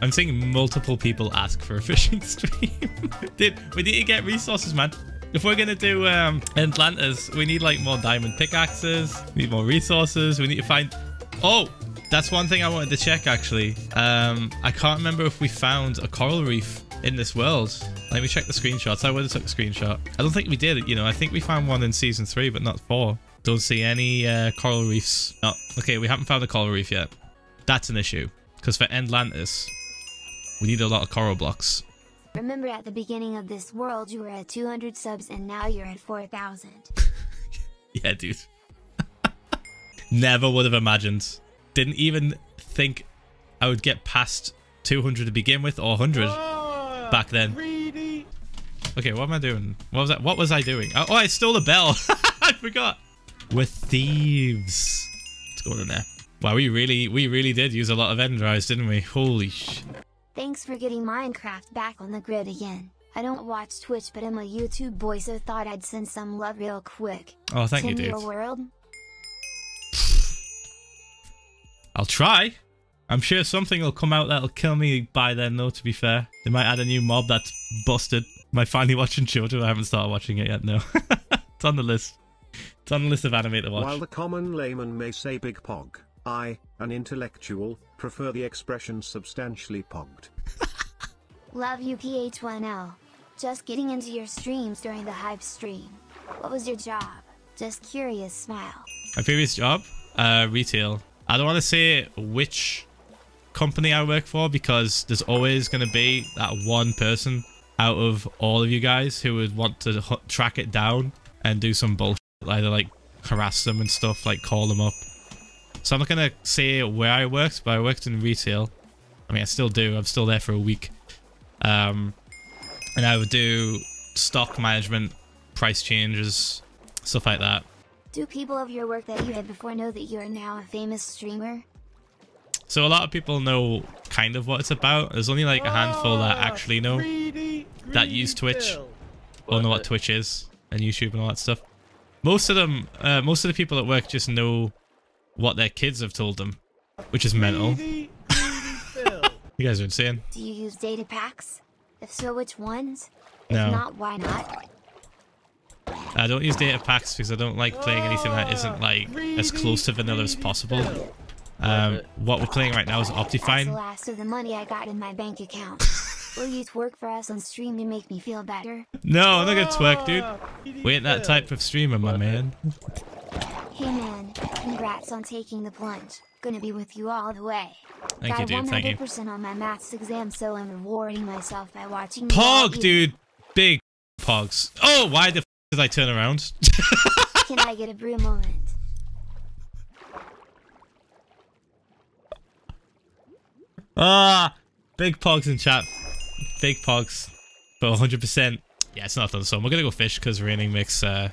I'm seeing multiple people ask for a fishing stream. Dude, we need to get resources, man. If we're gonna do um, Atlantis, we need like more diamond pickaxes, we need more resources, we need to find... Oh, that's one thing I wanted to check actually. Um, I can't remember if we found a coral reef in this world. Let me check the screenshots. I would have took a screenshot. I don't think we did. You know, I think we found one in season three, but not four. Don't see any uh, coral reefs. No. Okay, we haven't found a coral reef yet. That's an issue. Because for Endlantis, we need a lot of coral blocks. Remember at the beginning of this world you were at 200 subs and now you're at 4,000. yeah, dude. Never would have imagined. Didn't even think I would get past 200 to begin with or 100 oh, ah, back then. Greedy. Okay, what am I doing? What was that? What was I doing? Oh, oh I stole a bell. I forgot. We're thieves. Let's go in there. Wow, we really, we really did use a lot of end drives, didn't we? Holy sh. Thanks for getting Minecraft back on the grid again. I don't watch Twitch, but I'm a YouTube boy, so thought I'd send some love real quick. Oh, thank Tim you, dude. Your world? I'll try. I'm sure something will come out that'll kill me by then, though, to be fair. They might add a new mob that's busted. Am I finally watching Jojo? I haven't started watching it yet, no. it's on the list. It's on the list of anime to watch. While the common layman may say big pog, I, an intellectual, prefer the expression substantially pogged. Love you PH1L. Just getting into your streams during the hype stream. What was your job? Just curious smile. My previous job? Uh, retail. I don't want to say which company I work for because there's always going to be that one person out of all of you guys who would want to track it down and do some bullshit. Either like harass them and stuff, like call them up so I'm not going to say where I worked, but I worked in retail. I mean, I still do. I'm still there for a week. Um, and I would do stock management, price changes, stuff like that. Do people of your work that you had before know that you are now a famous streamer? So a lot of people know kind of what it's about. There's only like a handful that actually know greedy, greedy that use Twitch or know what Twitch is and YouTube and all that stuff. Most of them, uh, most of the people at work just know what their kids have told them, which is mental. you guys are insane. Do you use data packs? If so, which ones? No. If not, why not? I don't use data packs because I don't like playing anything that isn't like as close to vanilla as possible. Um, what we're playing right now is Optifine. That's the last of the money I got in my bank account. Will you twerk for us on stream to make me feel better? No, I'm not gonna twerk, dude. We ain't that type of streamer, my man. Hey man, congrats on taking the plunge. Gonna be with you all the way. Thank Got you, dude. Thank you. 100% on my maths exam, so I'm rewarding myself by watching. Pog, dude. Big pogs. Oh, why the f did I turn around? Can I get a brew moment? Ah, big pogs in chat. Big pogs. But 100%. Yeah, it's not done. So we're gonna go fish because raining makes uh,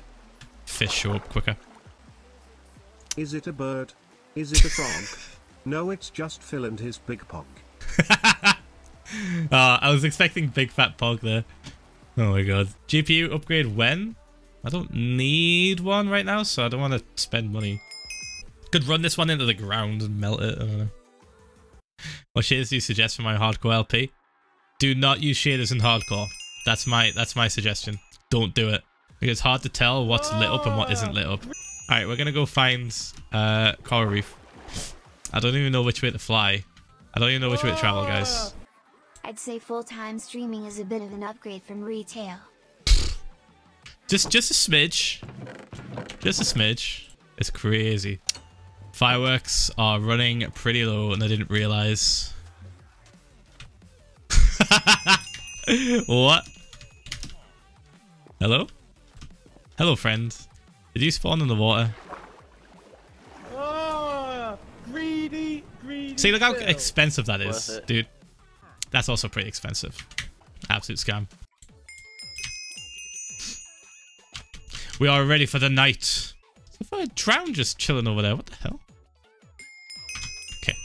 fish show up quicker. Is it a bird? Is it a frog? no, it's just Phil and his big pog. uh, I was expecting big fat pog there. Oh my god. GPU upgrade when? I don't need one right now, so I don't want to spend money. Could run this one into the ground and melt it. I don't know. What shaders do you suggest for my hardcore LP? Do not use shaders in hardcore. That's my that's my suggestion. Don't do it. Because it's hard to tell what's lit up and what isn't lit up. Alright, we're gonna go find uh, Coral Reef. I don't even know which way to fly. I don't even know which way to travel, guys. I'd say full-time streaming is a bit of an upgrade from retail. Just, just a smidge. Just a smidge. It's crazy. Fireworks are running pretty low and I didn't realize. what? Hello? Hello, friend. Did you spawn in the water? Oh, greedy, greedy. See, look how expensive that is, dude. That's also pretty expensive. Absolute scam. We are ready for the night. If I drown just chilling over there, what the hell? Okay.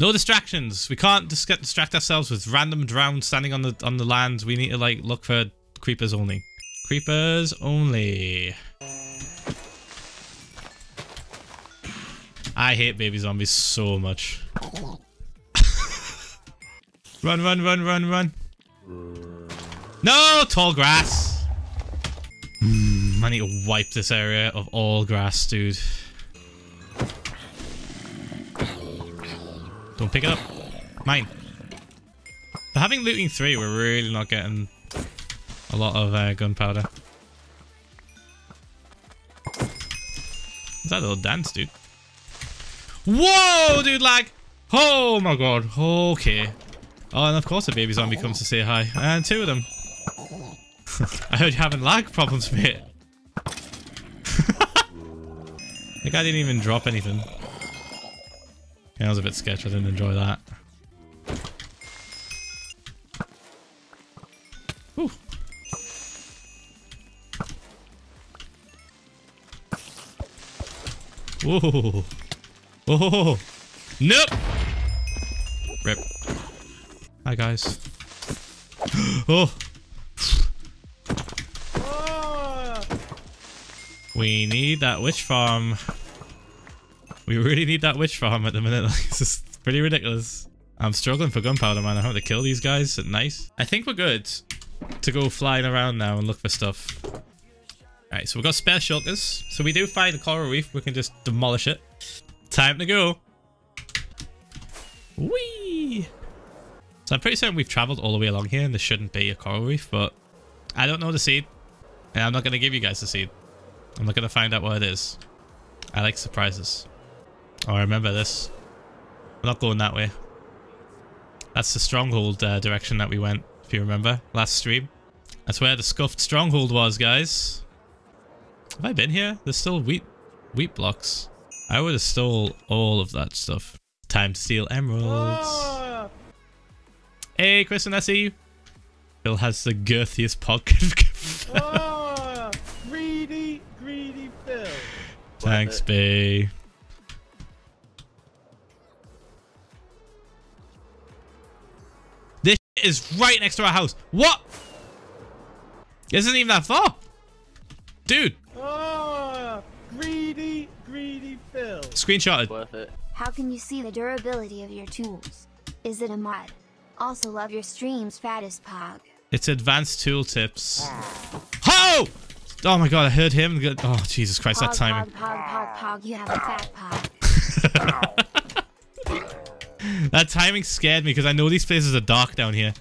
No distractions. We can't just get distract ourselves with random drown standing on the on the land. We need to like look for creepers only. Creepers only. I hate baby zombies so much. Run, run, run, run, run. No, tall grass. Hmm, I need to wipe this area of all grass, dude. Don't pick it up. Mine. For having looting three, we're really not getting a lot of uh, gunpowder. Is that a little dance, dude? Whoa, dude, lag! Oh my god, okay. Oh, and of course a baby zombie comes to say hi. And two of them. I heard you having lag problems, mate. the guy didn't even drop anything. Yeah, was a bit sketch. I didn't enjoy that. Whoa. Oh. oh. Nope. Rip. Hi, guys. oh. Oh! We need that witch farm. We really need that witch farm at the minute. This is pretty ridiculous. I'm struggling for gunpowder, man. I have to kill these guys at night. I think we're good to go flying around now and look for stuff. Alright, so we've got spare shulkers. So we do find a coral reef. We can just demolish it. Time to go. Whee! So I'm pretty certain we've traveled all the way along here and there shouldn't be a coral reef, but I don't know the seed. And I'm not going to give you guys the seed. I'm not going to find out what it is. I like surprises. Oh, I remember this. I'm not going that way. That's the stronghold uh, direction that we went, if you remember, last stream. That's where the scuffed stronghold was, guys. Have I been here? There's still wheat wheat blocks. I would have stole all of that stuff. Time to steal emeralds. Oh! Hey, Kristen, I see you. Phil has the girthiest pocket. Oh! Greedy, greedy Phil. Thanks, B. This is right next to our house. What? It isn't even that far. Dude, Oh! Greedy, greedy Phil. screenshotted. Worth it. How can you see the durability of your tools? Is it a mod? Also love your streams, fattest pog. It's advanced tool tips. Oh! Oh my god, I heard him. Oh, Jesus Christ, that timing. pog, pog, pog, pog, you have a fat pog. That timing scared me because I know these places are dark down here.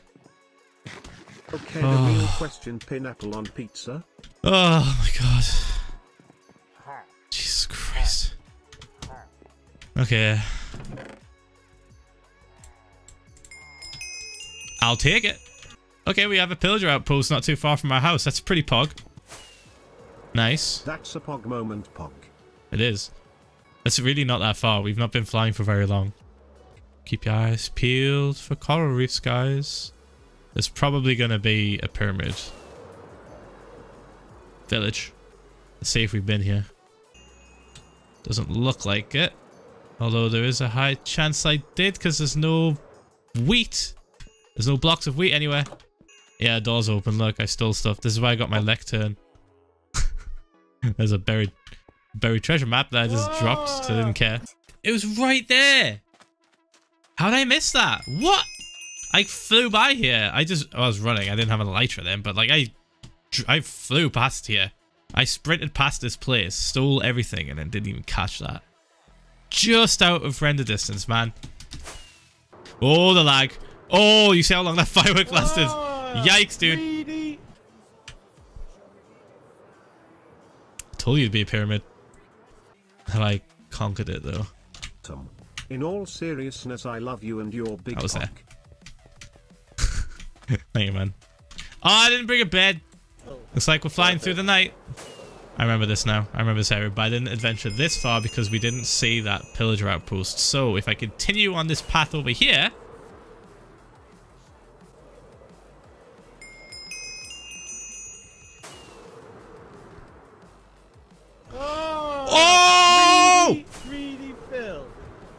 Okay, the real oh. question pineapple on pizza? Oh my god. Jesus Christ. Okay. I'll take it. Okay, we have a pillager outpost not too far from our house. That's pretty pog. Nice. That's a pog moment pog. It is. It's really not that far. We've not been flying for very long. Keep your eyes peeled for coral reefs, guys. There's probably going to be a pyramid. Village. Let's see if we've been here. Doesn't look like it. Although there is a high chance I did because there's no wheat. There's no blocks of wheat anywhere. Yeah, door's open. Look, I stole stuff. This is why I got my lectern. There's a buried buried treasure map that I just dropped 'cause I didn't care. It was right there. How did I miss that? What? I flew by here. I just I was running. I didn't have a lighter then, but like I I flew past here. I sprinted past this place, stole everything, and then didn't even catch that. Just out of render distance, man. Oh, the lag. Oh, you see how long that firework lasted? Yikes, dude. Greedy. told you it'd be a pyramid. And I conquered it though. Tom. In all seriousness, I love you and your big I was there. cock. Thank you, man. Oh, I didn't bring a bed. Looks like we're flying through the night. I remember this now. I remember this area, but I didn't adventure this far because we didn't see that pillager outpost. So if I continue on this path over here... Oh! Oh! Greedy, greedy Phil.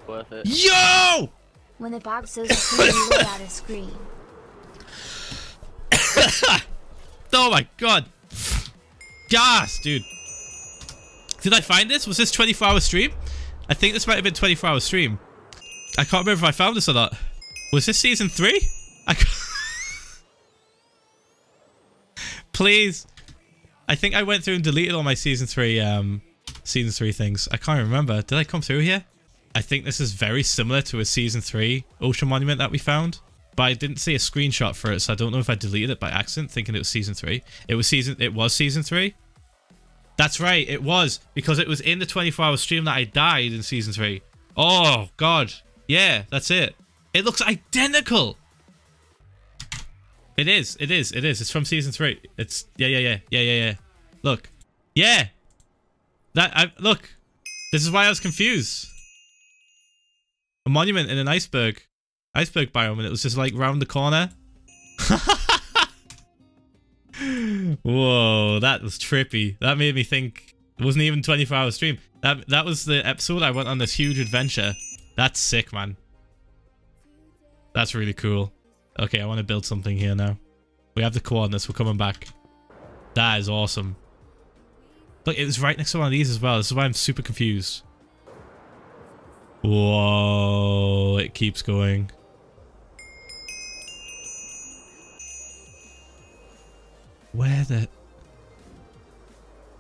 Worth it. Yo! When the pog says a scream, you let out a scream. Oh my god. Gas, dude. Did I find this? Was this 24 hour stream? I think this might have been 24 hour stream. I can't remember if I found this or not. Was this season 3? I Please. I think I went through and deleted all my season three um season three things. I can't remember. Did I come through here? I think this is very similar to a season three ocean monument that we found. But I didn't see a screenshot for it, so I don't know if I deleted it by accident, thinking it was season three. It was season it was season three. That's right, it was because it was in the 24 hour stream that I died in season three. Oh god. Yeah, that's it. It looks identical. It is. It is. It is. It's from season three. It's yeah, yeah, yeah, yeah, yeah, yeah. Look, yeah. That I look. This is why I was confused. A monument in an iceberg, iceberg biome, and it was just like round the corner. Whoa, that was trippy. That made me think. It wasn't even 24 hour stream. That that was the episode I went on this huge adventure. That's sick, man. That's really cool. Okay, I want to build something here now. We have the coordinates. We're coming back. That is awesome. Look, it was right next to one of these as well. This is why I'm super confused. Whoa, it keeps going. Where the...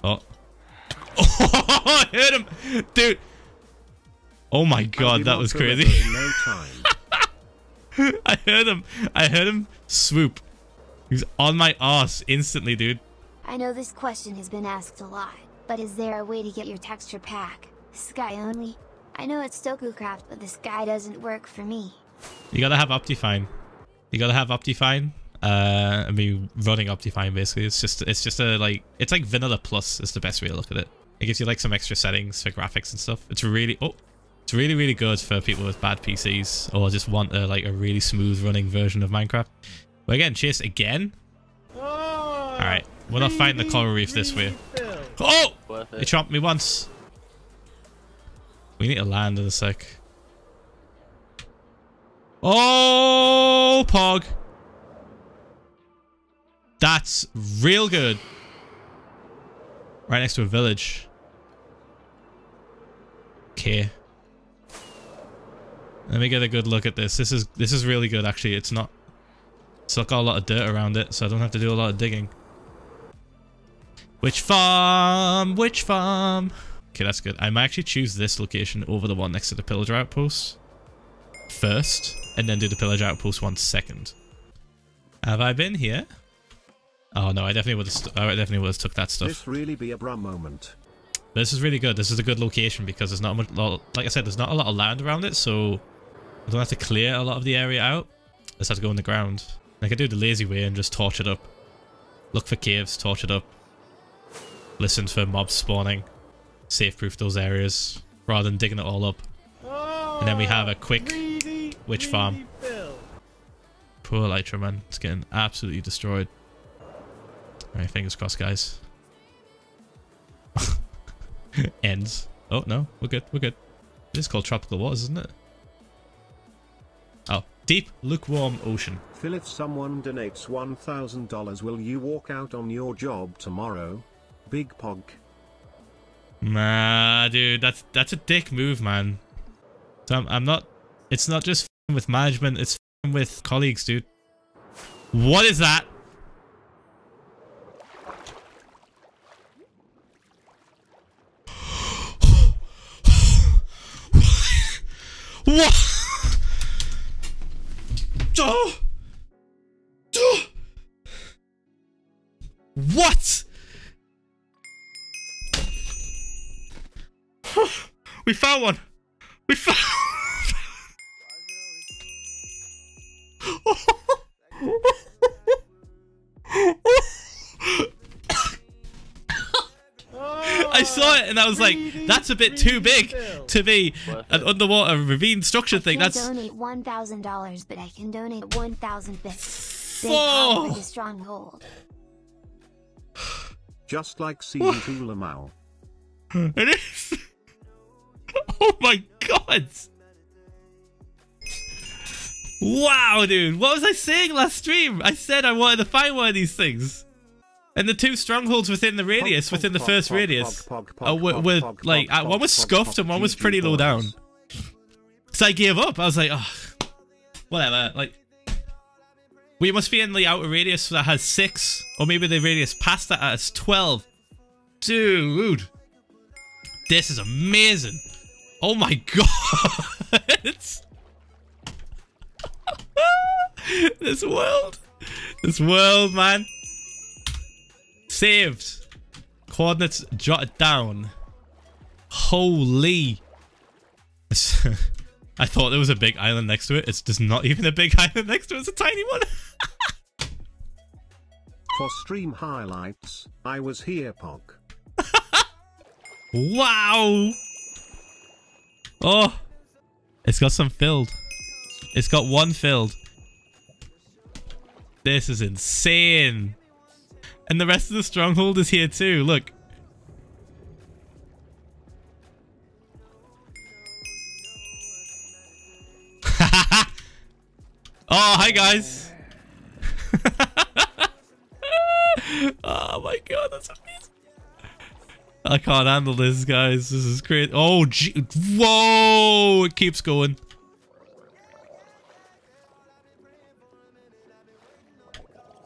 Oh. Oh, I heard him! Dude! Oh my god, that was crazy. No time. I heard him. I heard him swoop. He's on my ass instantly, dude. I know this question has been asked a lot, but is there a way to get your texture pack? Sky only? I know it's DokuCraft, but the sky doesn't work for me. You gotta have Optifine. You gotta have Optifine. Uh, I mean, running Optifine basically. It's just, it's just a like, it's like Vanilla Plus is the best way to look at it. It gives you like some extra settings for graphics and stuff. It's really, oh, it's really, really good for people with bad PCs or just want a, like a really smooth running version of Minecraft. But again, Chase again. Oh, All right, we're not fighting the coral reef this way. greedy Oh, Worth he it. chomped me once. We need to land in a sec. Oh, Pog. That's real good. Right next to a village. Okay. Let me get a good look at this. This is this is really good actually. It's not it's not got a lot of dirt around it, so I don't have to do a lot of digging. Witch farm? Witch farm? Okay, that's good. I might actually choose this location over the one next to the pillager outpost first, and then do the pillager outpost one second. Have I been here? Oh no, I definitely would have. I definitely would have took that stuff. This really be a bra moment. But this is really good. This is a good location because there's not much. Like I said, there's not a lot of land around it, so I don't have to clear a lot of the area out. I just have to go in the ground. I could do the lazy way and just torch it up. Look for caves, torch it up. Listen for mobs spawning. Safe proof those areas rather than digging it all up. Oh, And then we have a quick oh, greedy, witch farm. Poor Elytra, man. It's getting absolutely destroyed. Alright, fingers crossed, guys. Ends. Oh, no. We're good. We're good. This is called Tropical Waters, isn't it? Oh. Deep, lukewarm ocean. Phil, if someone donates $1,000, will you walk out on your job tomorrow? Big Pog. Nah, dude. That's that's a dick move, man. So I'm, I'm not... It's not just f***ing with management. It's f***ing with colleagues, dude. What is that? What? Oh! Oh! What? we found one. We found. Oh, I saw it and I was like, that's a bit too big to be an underwater ravine structure thing. That's donate one thousand dollars, but I can donate one thousand bits. Big hop the stronghold. Just like season 2 Lamau. it is. oh my god. Wow, dude. What was I saying last stream? I said I wanted to find one of these things. And the two strongholds within the radius, within the first radius, uh, were, were like, uh, one was scuffed and one was pretty low down. So I gave up. I was like, oh, whatever. Like, We must be in the outer radius that has six, or maybe the radius past that has 12. Dude. This is amazing. Oh my god. This world. This world, man. Saved. Coordinates jotted down. Holy. I thought there was a big island next to it. It's just not even a big island next to it. It's a tiny one. For stream highlights, I was here, Pog. wow. Oh. It's got some filled. It's got one filled. This is insane. And the rest of the stronghold is here too. Look. oh, hi guys. oh my god, that's amazing. I can't handle this, guys. This is great. Oh, gee. Whoa! It keeps going.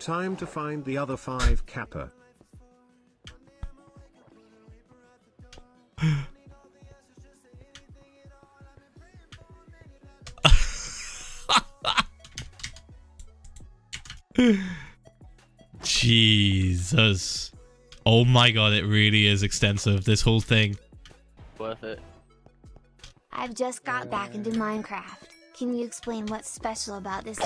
Time to find the other five Kappa. Jesus. Oh my god, it really is extensive, this whole thing. Worth it. I've just got back into Minecraft. Can you explain what's special about this?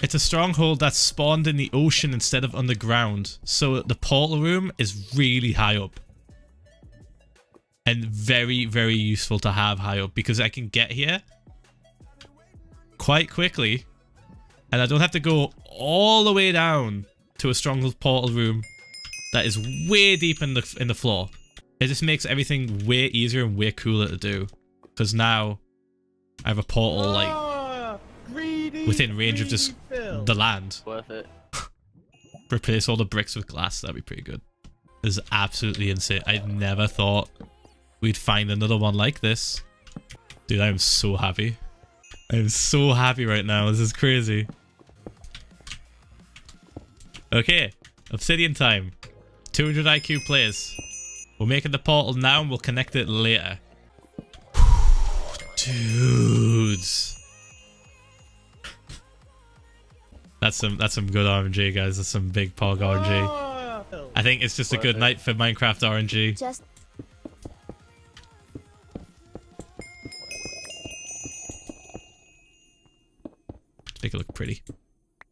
It's a stronghold that's spawned in the ocean instead of underground. So the portal room is really high up. And very, very useful to have high up because I can get here quite quickly. And I don't have to go all the way down to a stronghold portal room that is way deep in the in the floor. It just makes everything way easier and way cooler to do. Because now I have a portal like within range of just Phil. the land. Worth it. replace all the bricks with glass. That'd be pretty good. This is absolutely insane. I never thought we'd find another one like this. Dude, I'm so happy. I'm so happy right now. This is crazy. Okay, Obsidian time. 200 IQ players. We're making the portal now and we'll connect it later. Dudes. That's some that's some good RNG, guys. That's some big pog RNG. Ah, Phil. I think it's just a good it. night for Minecraft RNG. Just Make it look pretty.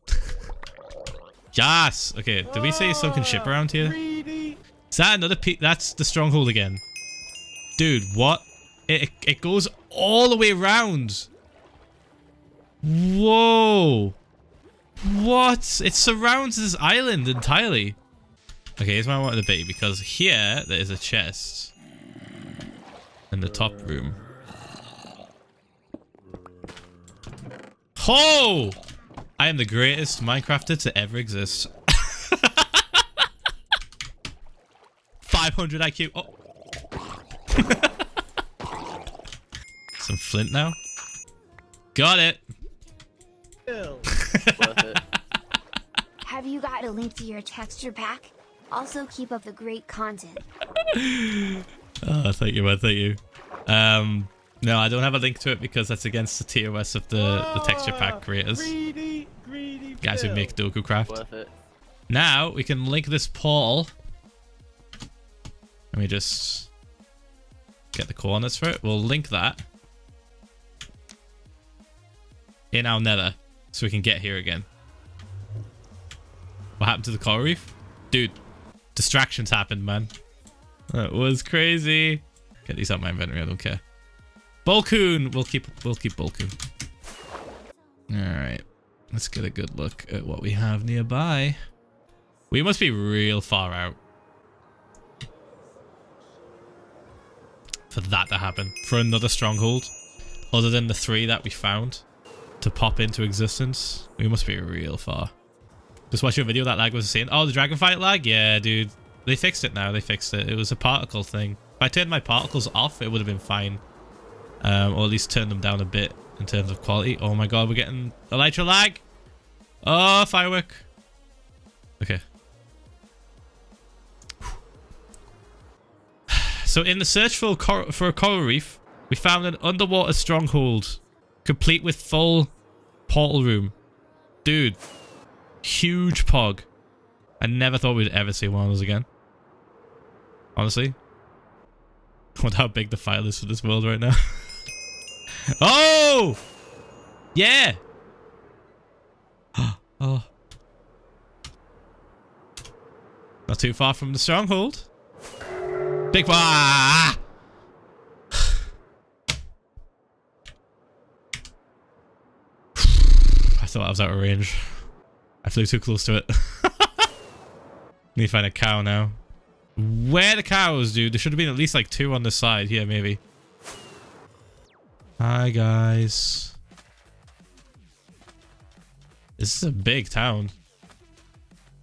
yes! Okay, did we say sunken ship around here? Is that another pe- That's the stronghold again. Dude, what? It, it goes all the way around. Whoa. What? It surrounds this island entirely. Okay, here's what I wanted to be, because here there is a chest. In the top room. Ho! I am the greatest Minecrafter to ever exist. 500 IQ. Oh. Some flint now. Got it. Phil. Worth it. have you got a link to your texture pack? Also keep up the great content. Oh, thank you, man. Thank you. Um, no, I don't have a link to it because that's against the TOS of the, the texture Ah, pack creators. Greedy, greedy Guys who make Doku Craft. Now we can link this portal. Let me just get the coordinates for it. We'll link that in our nether so we can get here again. What happened to the coral reef? Dude, distractions happened, man. That was crazy. Get these out of my inventory, I don't care. Bulkoon! We'll keep we'll keep Bulkoon. Alright. Let's get a good look at what we have nearby. We must be real far out. For that to happen. For another stronghold. Other than the three that we found. To pop into existence. We must be real far. Just watch your video that lag was saying. Oh, the dragon fight lag? Yeah, dude. They fixed it now. They fixed it. It was a particle thing. If I turned my particles off, it would have been fine. Um, or at least turn them down a bit. in terms of quality. Oh my god, we're getting elytra lag. Oh, firework. Okay. So in the search for, for a coral reef, we found an underwater stronghold, complete with full portal room. Dude, huge pog. I never thought we'd ever see one of those again. Honestly. Wonder how big the file is for this world right now. oh! Yeah! oh. Not too far from the stronghold. Big! Ah! I thought I was out of range. I flew too close to it. Need to find a cow now. Where the cows, dude? There should have been at least like two on the side. here, maybe. Hi, guys. This is a big town.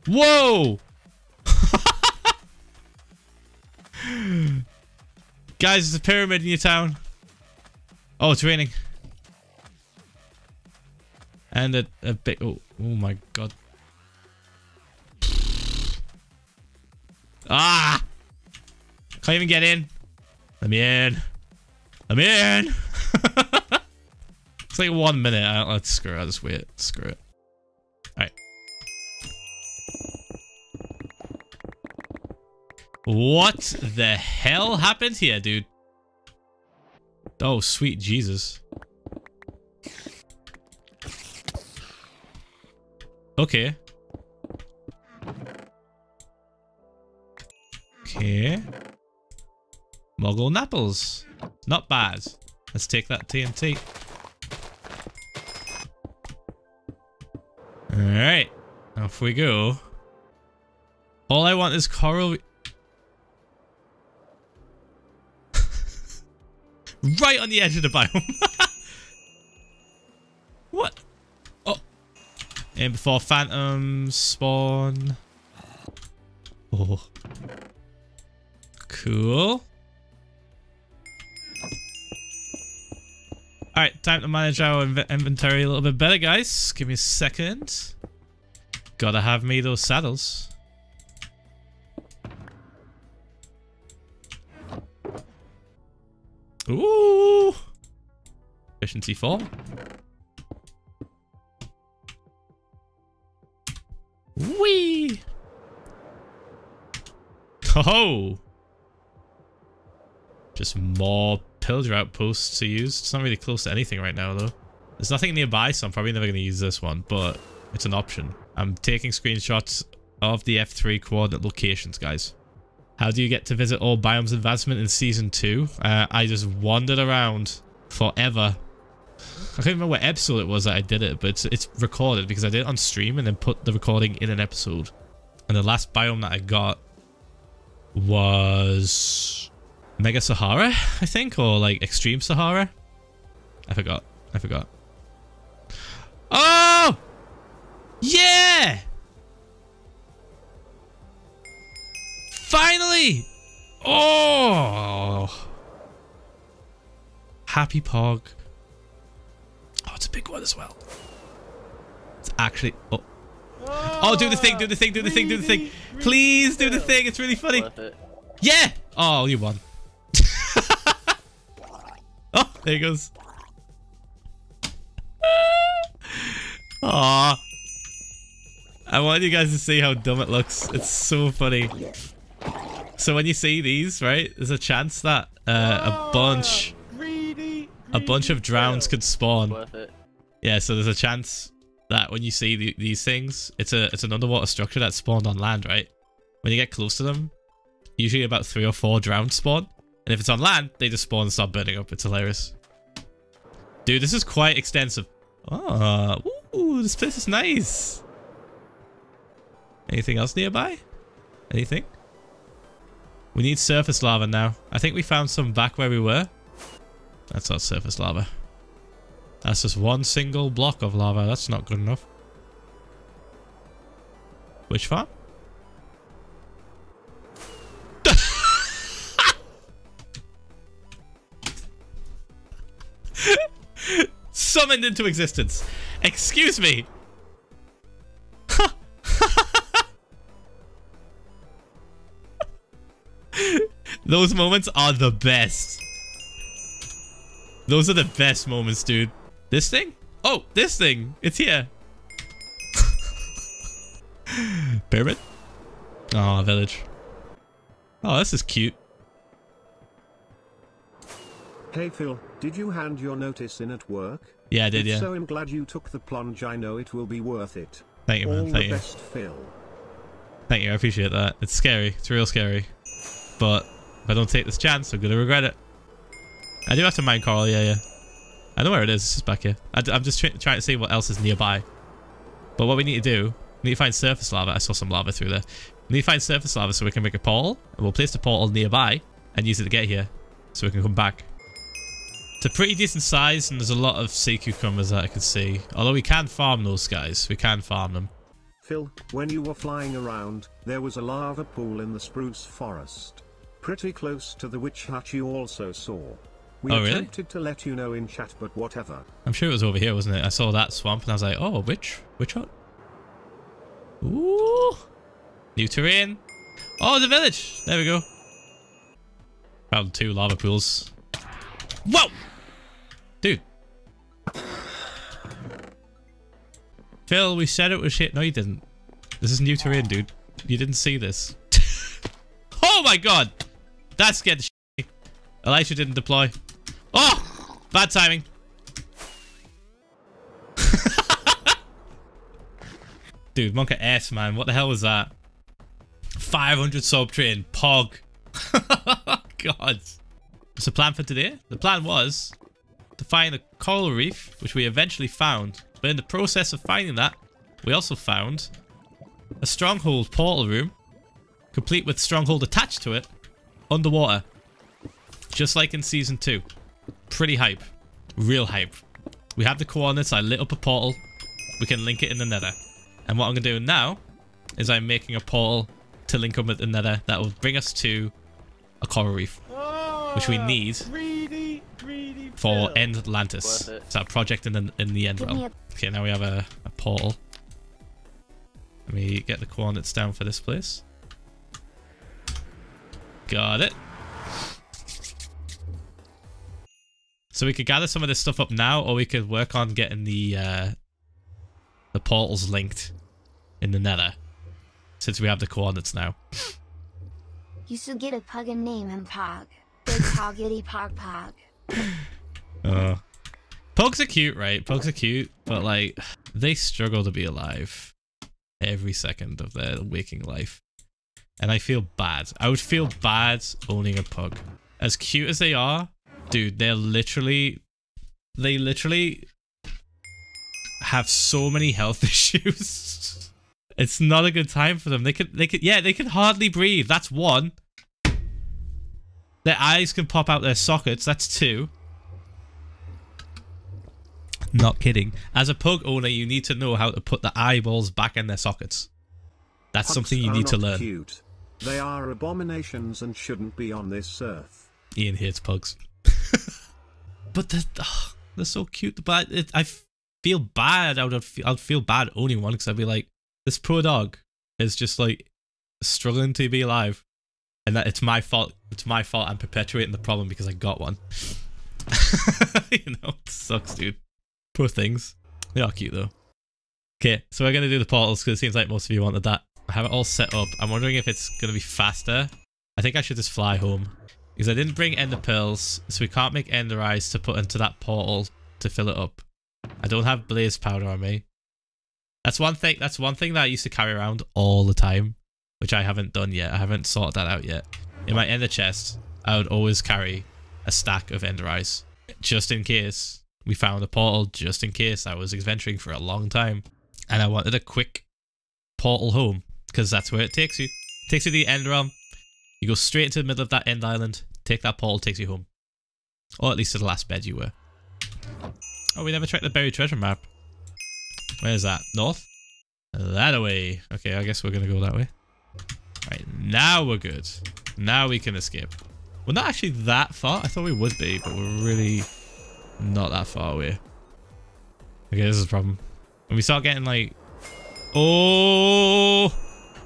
Whoa! Guys, there's a pyramid in your town. Oh, it's raining. And a, a bit... Oh, oh my god. Ah! Can't even get in. Let me in. Let me in. it's like one minute. I, let's screw it. I'll just wait. Screw it. Alright. What the hell happened here, dude? Oh, sweet Jesus. Okay. Okay. Mogul Napples. Not bad. Let's take that TNT. Alright. Off we go. All I want is coral... right on the edge of the biome. And before phantoms spawn. Oh. Cool. Alright, time to manage our inv inventory a little bit better, guys. Give me a second. Gotta have me those saddles. Ooh! Efficiency 4. Oh! Just more pillager outposts to use. It's not really close to anything right now, though. There's nothing nearby, so I'm probably never going to use this one, but it's an option. I'm taking screenshots of the F3 coordinate locations, guys. How do you get to visit all biomes advancement in Season 2? Uh, I just wandered around forever. I can't remember what episode it was that I did it, but it's, it's recorded because I did it on stream and then put the recording in an episode. And the last biome that I got was Mega Sahara, I think, or like Extreme Sahara. I forgot. I forgot. Oh! Yeah! Finally! Oh! Happy Pog. Oh, it's a big one as well. It's actually... Oh. Oh, do the thing, do the thing, do the thing, do the thing. Please do the thing. It's really funny. Yeah! Oh, you won. oh, there he goes. Aw. I want you guys to see how dumb it looks. It's so funny. So when you see these, right, there's a chance that uh, a bunch, a bunch of drowns could spawn. Worth it. Yeah, so there's a chance that when you see the, these things, it's a it's an underwater structure that spawned on land, right? When you get close to them, usually about three or four drowned spawn. And if it's on land, they just spawn and start burning up. It's hilarious. Dude, this is quite extensive. Oh, ooh, this place is nice. Anything else nearby? Anything? We need surface lava now. I think we found some back where we were. That's not surface lava. That's just one single block of lava. That's not good enough. Witch farm? summoned into existence. Excuse me. Those moments are the best. Those are the best moments, dude. This thing? Oh, this thing. It's here. Pyramid? Oh, village. Oh, this is cute. Hey Phil, did you hand your notice in at work? Yeah, I did, yeah. So I'm glad you took the plunge. I know it will be worth it. Thank you, man. All Thank the you. best, Phil. Thank you. I appreciate that. It's scary. It's real scary. But if I don't take this chance, I'm going to regret it. I do have to mine coral. Yeah, yeah. I know where it is. It's just back here. I, am just try trying to see what else is nearby. But what we need to do, we need to find surface lava. I saw some lava through there. We need to find surface lava so we can make a portal. And we'll place the portal nearby and use it to get here so we can come back. It's a pretty decent size and there's a lot of sea cucumbers that I can see. Although we can farm those guys. We can farm them. Phil, when you were flying around, there was a lava pool in the spruce forest. Pretty close to the witch hut you also saw. We Oh, really? attempted to let you know in chat, but whatever. I'm sure it was over here, wasn't it? I saw that swamp and I was like, oh, which? Witch hut? Ooh. New terrain. Oh, the village. There we go. Found two lava pools. Whoa! Dude. Phil, we said it was shit. No, you didn't. This is new terrain, dude. You didn't see this. oh my god! That scared the shit. out of me. Elytra didn't deploy. Oh! Bad timing. Dude, Monka S, man. What the hell was that? 500 sub train. Pog. God. What's the plan for today? The plan was to find a coral reef, which we eventually found. But in the process of finding that, we also found a stronghold portal room, complete with stronghold attached to it, underwater. Just like in season 2. Pretty hype. Real hype. We have the coordinates. I lit up a portal. We can link it in the nether. And what I'm going to do now is I'm making a portal to link up with the nether that will bring us to a coral reef Which we Ah, need Greedy, greedy for End Atlantis. Worth it. It's our project in the, in the end realm. Okay, now we have a, a portal. Let me get the coordinates down for this place. Got it. So we could gather some of this stuff up now, or we could work on getting the uh, the portals linked in the nether. Since we have the coordinates now. You should get a pug and name him Pog. Big Poggity Pog Pog. Uh, pugs are cute, right? Pugs are cute, but like they struggle to be alive every second of their waking life, and I feel bad. I would feel bad owning a pug. As cute as they are, dude, they're literally, they literally have so many health issues. It's not a good time for them. They could, they could, yeah, they can hardly breathe. That's one. Their eyes can pop out their sockets. That's two. Not kidding. As a pug owner, you need to know how to put the eyeballs back in their sockets. That's Pugs something you need to learn. Cute. They are abominations and shouldn't be on this earth. Ian hates pugs. But they're, they're so cute. But it, I feel bad. I would I'd feel bad owning one because I'd be like, this poor dog is just like struggling to be alive. And that it's my fault. It's my fault. I'm perpetuating the problem because I got one. you know, it sucks, dude. Poor things. They are cute though. Okay, so we're gonna do the portals because it seems like most of you wanted that. I have it all set up. I'm wondering if it's gonna be faster. I think I should just fly home because I didn't bring ender pearls, so we can't make ender eyes to put into that portal to fill it up. I don't have blaze powder on me. That's one thing. That's one thing that I used to carry around all the time, which I haven't done yet. I haven't sorted that out yet. In my ender chest, I would always carry a stack of ender eyes, just in case we found a portal. Just in case I was adventuring for a long time, and I wanted a quick portal home because that's where it takes you. It takes you to the end realm. You go straight into the middle of that end island. Take that portal, takes you home, or at least to the last bed you were. Oh, we never checked the buried treasure map. Where's that? North? That away. Okay, I guess we're gonna go that way. Right, now we're good. Now we can escape. We're not actually that far. I thought we would be, but we're really not that far away. Okay, this is a problem. When we start getting like, oh,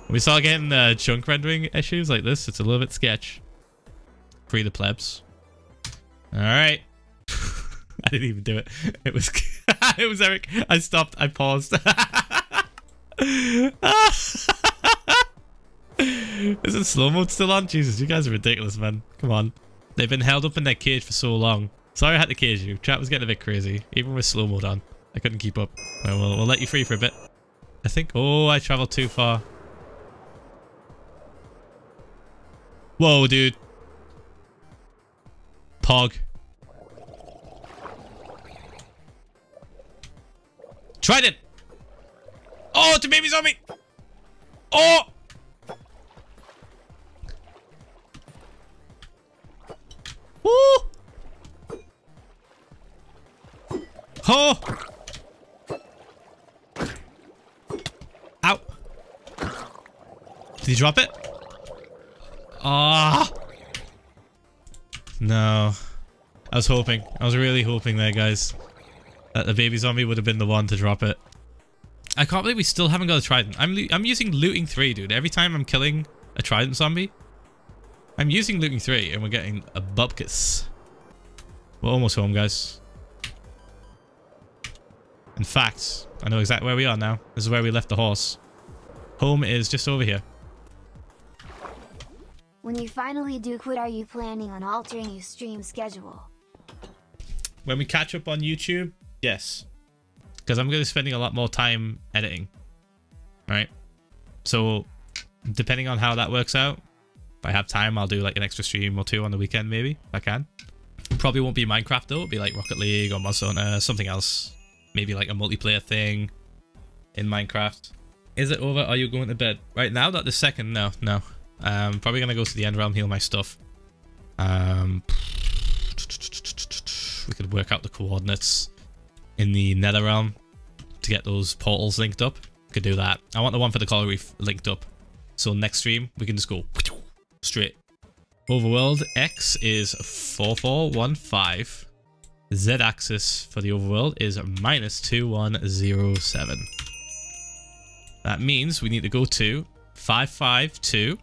when we start getting uh, chunk rendering issues like this, it's a little bit sketch. Free the plebs. All right. I didn't even do it. It was it was Eric. I stopped. I paused. Isn't slow mode still on? Jesus, you guys are ridiculous, man. Come on. They've been held up in their cage for so long. Sorry I had to cage you. Chat was getting a bit crazy, even with slow mode on. I couldn't keep up. Well, we'll, we'll let you free for a bit. I think... Oh, I traveled too far. Whoa, dude. Pog. Tried it! Oh, it's a baby zombie! Oh! Woo! Oh! Ow! Did he drop it? Ah! No. I was hoping. I was really hoping there, guys. That the baby zombie would have been the one to drop it. I can't believe we still haven't got a trident. I'm I'm using looting 3, dude. Every time I'm killing a trident zombie, I'm using looting 3 and we're getting a bupkis. We're almost home, guys. In fact, I know exactly where we are now. This is where we left the horse. Home is just over here. When you finally do quit, are you planning on altering your stream schedule? When we catch up on YouTube, yes. Because I'm going to be spending a lot more time editing. Right? So, depending on how that works out, if I have time, I'll do like an extra stream or two on the weekend, maybe, if I can. Probably won't be Minecraft though. It'll be like Rocket League or Monster Hunter, uh, something else. Maybe like a multiplayer thing in Minecraft. Is it over? Are you going to bed? Right now, Not the second? No, no. Um, probably gonna go to the end realm, heal my stuff. Um, we could work out the coordinates in the nether realm to get those portals linked up. Could do that. I want the one for the coral reef linked up. So next stream, we can just go straight. Overworld X is 4415. Z axis for the overworld is minus 2107. That means we need to go to 552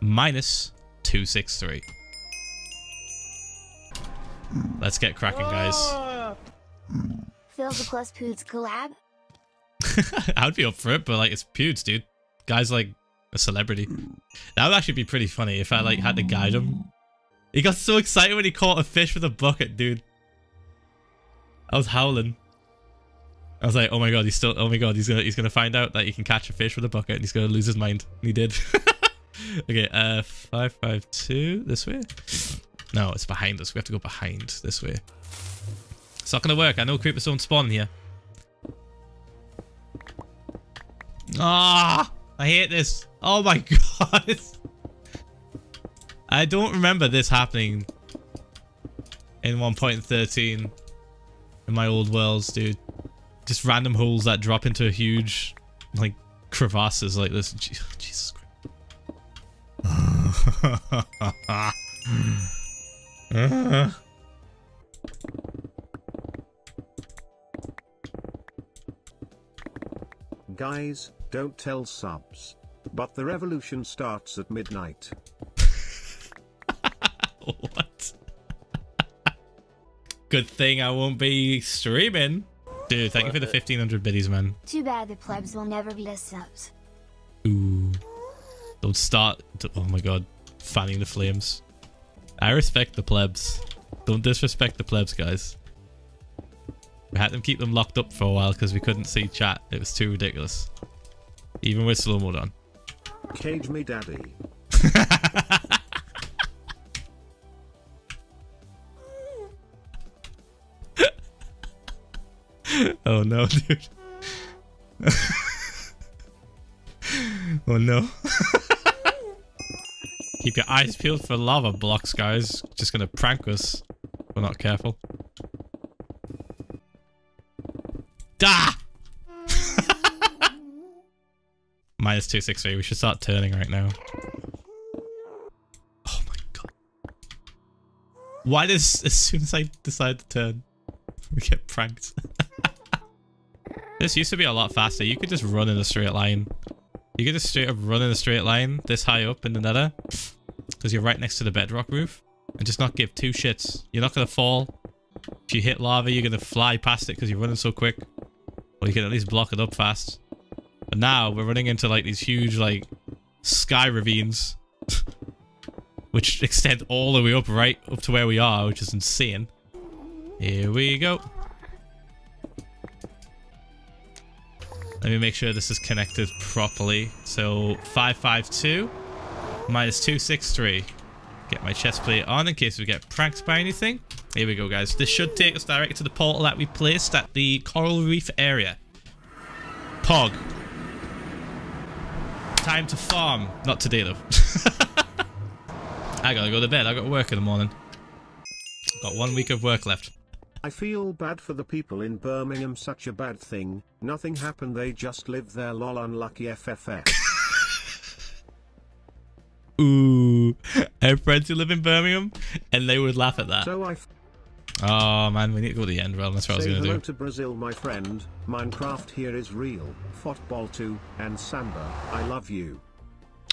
minus 263. Let's get cracking, guys. Phil the Plus Pewds collab? I'd be up for it, but like it's Pewds, dude. Guy's like a celebrity. That would actually be pretty funny if I like had to guide him. He got so excited when he caught a fish with a bucket, dude. I was howling. I was like, oh my god, he's still oh my god, he's gonna he's gonna find out that he can catch a fish with a bucket and he's gonna lose his mind. And he did. okay, uh five five two this way? No, it's behind us. We have to go behind this way. It's not gonna work. I know creepers don't spawn here. Ah, I hate this. Oh my god. I don't remember this happening in 1.13 in my old worlds, dude. Just random holes that drop into a huge, like, crevasses like this. Je Jesus Christ. Guys, don't tell subs. But the revolution starts at midnight. what? Good thing I won't be streaming. Dude, thank you for the 1500 biddies, man. Too bad the plebs will never be the subs. Ooh. Don't start. Oh my god. Fanning the flames. I respect the plebs. Don't disrespect the plebs, guys. We had to keep them locked up for a while because we couldn't see chat. It was too ridiculous. Even with slow mode on. Cage me daddy. oh no, dude. oh no. Keep your eyes peeled for lava blocks, guys. Just gonna prank us. We're not careful. Da! Minus 263. We should start turning right now. Oh my god. Why does as soon as I decide to turn? we get pranked. this used to be a lot faster. You could just run in a straight line. You could just straight up run in a straight line this high up in the nether. Because you're right next to the bedrock roof. And just not give two shits. You're not going to fall. If you hit lava, you're going to fly past it because you're running so quick. Or you can at least block it up fast. But now we're running into like these huge like sky ravines. which extend all the way up right up to where we are, which is insane. Here we go. Let me make sure this is connected properly. So 552 minus 263. Get my chest plate on in case we get pranked by anything. Here we go, guys. This should take us direct to the portal that we placed at the Coral Reef area. Pog. Time to farm. Not today, though. I gotta go to bed. I gotta work in the morning. Got one week of work left. I feel bad for the people in Birmingham, such a bad thing. Nothing happened, they just live there, lol, unlucky FFF. Ooh. I have friends who live in Birmingham, and they would laugh at that. so I f- Oh, man, we need to go to the end realm. That's what I was gonna hello do. to Brazil, my friend. Minecraft here is real. Football too, and Samba, I love you.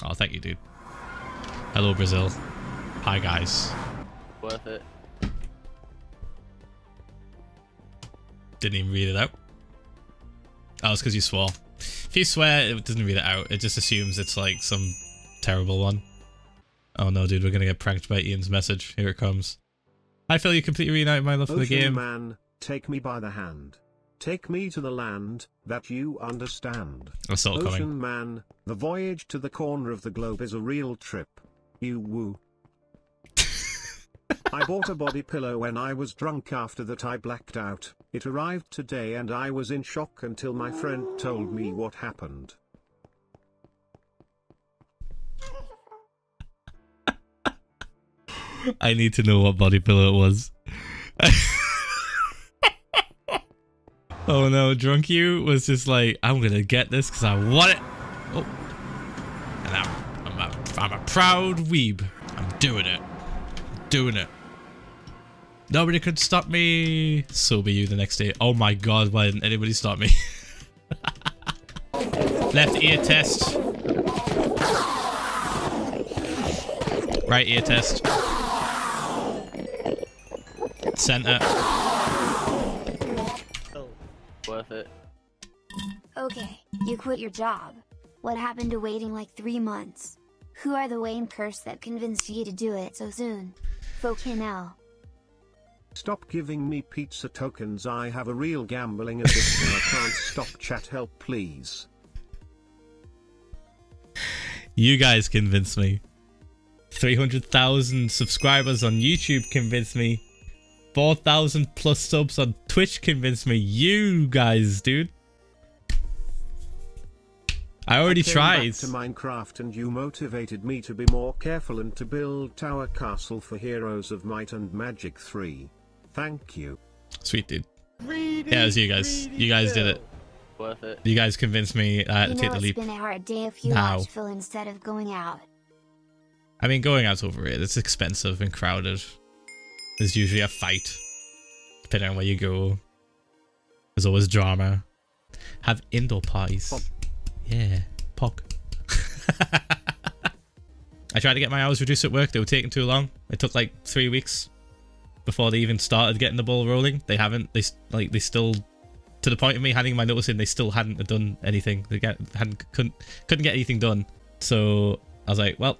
Oh, thank you, dude. Hello, Brazil. Hi, guys. Worth it. Didn't even read it out. Oh, it's because you swore. If you swear, it doesn't read it out. It just assumes it's like some terrible one. Oh no, dude, we're gonna get pranked by Ian's message. Here it comes. I feel you completely reunited my love for the Ocean game. man, take me by the hand. Take me to the land that you understand. I saw it Ocean coming. man, the voyage to the corner of the globe is a real trip. You woo. I bought a body pillow when I was drunk after that I blacked out. It arrived today and I was in shock until my friend told me what happened. I need to know what body pillow it was. oh no, drunk you was just like, I'm gonna get this because I want it. Oh, and I'm, I'm, a, I'm a proud weeb. I'm doing it. doing it. Nobody could stop me. So be you the next day. Oh my god, why didn't anybody stop me? Left ear test. Right ear test. Center. Worth it. Okay, you quit your job. What happened to waiting like three months? Who are the Wayne curse that convinced you to do it so soon? Fucking hell. Stop giving me pizza tokens. I have a real gambling addiction. I can't stop. Chat help, please. You guys convinced me. 300,000 subscribers on YouTube convinced me. 4,000 plus subs on Twitch convinced me. You guys, dude. I already Came tried. Back to Minecraft and you motivated me to be more careful and to build Tower Castle for Heroes of Might and Magic 3. Thank you. Sweet, dude. Greedy, Yeah, it was you guys. greedy You guys did it. Worth it. You guys convinced me uh, I had You to know take the leap. It's been a hard day if you Now. watch Phil instead of going out. I mean, going out's overrated. It's expensive and crowded. There's usually a fight, depending on where you go. There's always drama. Have indoor parties. Pop. Yeah, pog. I tried to get my hours reduced at work. They were taking too long. It took like three weeks before they even started getting the ball rolling. They haven't. They like they still, to the point of me handing my notice in, they still hadn't done anything. They get, hadn't couldn't couldn't get anything done. So I was like, well,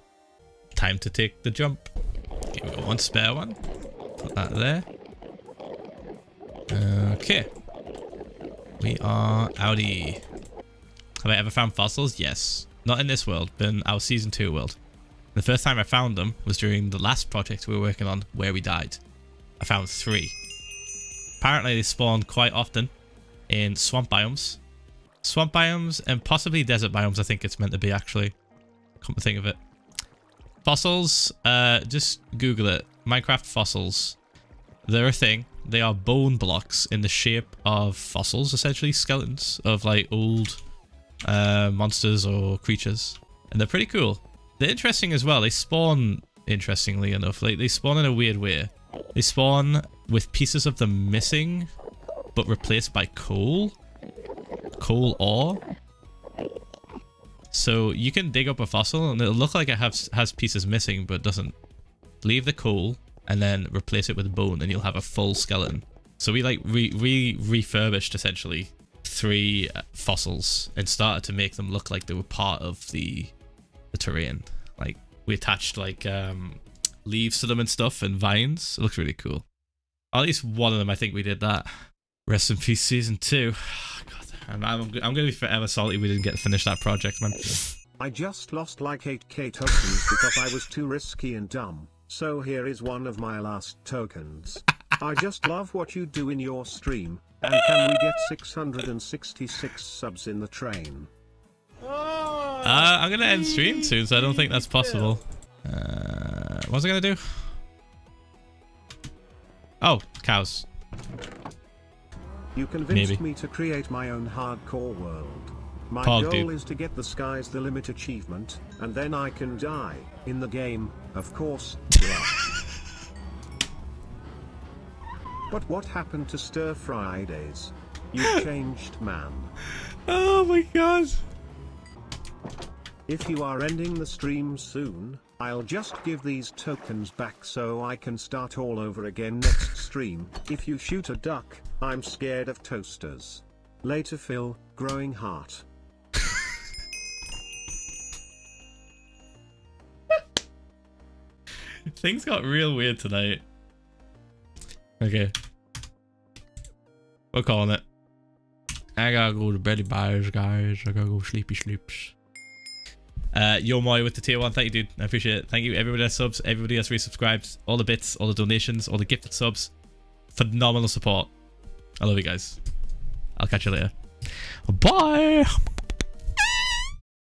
time to take the jump. Okay, we got one spare one. Put that there. Okay. We are outie. Have I ever found fossils? Yes. Not in this world, but in our season 2 world. The first time I found them was during the last project we were working on where we died. I found three. Apparently they spawn quite often in swamp biomes. Swamp biomes and possibly desert biomes I think it's meant to be actually. Come to think of it. Fossils, uh, just Google it. Minecraft fossils. They're a thing. They are bone blocks in the shape of fossils, essentially skeletons of like old uh, monsters or creatures, and they're pretty cool. They're interesting as well. They spawn interestingly enough. Like they spawn in a weird way. They spawn with pieces of them missing but replaced by coal. Coal ore. So you can dig up a fossil and it'll look like it has, has pieces missing, but doesn't. Leave the coal and then replace it with bone and you'll have a full skeleton. So we like re, re refurbished essentially three uh, fossils and started to make them look like they were part of the the terrain. Like we attached like um, leaves to them and stuff and vines. It looks really cool. At least one of them, I think we did that. Rest in peace, season two. God, I'm, I'm, I'm gonna be forever salty we didn't get to finish that project, man. I just lost like 8k tokens because I was too risky and dumb. So here is one of my last tokens. I just love what you do in your stream. And can we get 666 subs in the train? Uh, I'm gonna end stream soon, so I don't think that's possible. Uh, what was I gonna do? Oh, cows. You convinced Maybe. me to create my own hardcore world. My Pog, goal dude. is to get the sky's the limit achievement, and then I can die. In the game, of course. but what happened to Stir Fridays? You changed, man. Oh my god. If you are ending the stream soon, I'll just give these tokens back so I can start all over again next stream. If you shoot a duck, I'm scared of toasters. Later Phil, growing heart. Things got real weird tonight. Okay. We're calling it. I gotta go to belly bars, guys. I gotta go sleepy sleeps. Uh, Yo Moy with the tier one. Thank you, dude. I appreciate it. Thank you, everybody that subs, everybody that's resubscribed, all the bits, all the donations, all the gifted subs. Phenomenal support. I love you guys. I'll catch you later. Bye.